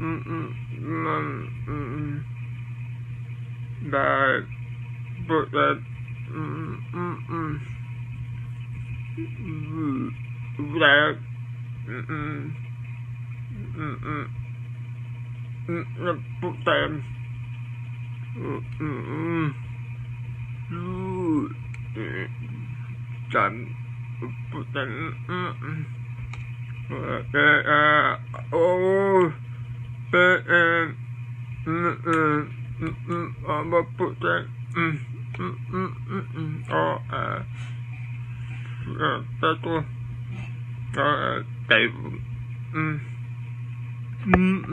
Mm-mm. that, but that, mm, mm, mm, that, mm, mm, mm, mm, mm, but that, mm, mm, mm, that, but then, mm, mm, uh, uh, oh, but, um, I put that. Mm, mm, mm, mm, mm. Oh, uh, uh, that's all. Uh, Dave. Mm. Mm, mm.